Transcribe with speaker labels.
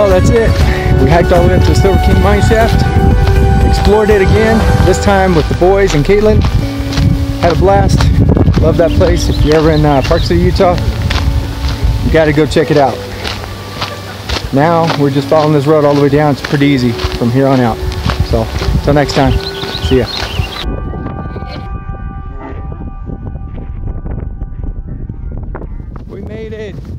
Speaker 1: Well, that's it. We hiked all the way up to the Silver King mine shaft, explored it again, this time with the boys and Caitlin. Had a blast. Love that place. If you're ever in uh, Park City, Utah, you got to go check it out. Now we're just following this road all the way down. It's pretty easy from here on out. So, until next time, see ya. We made it.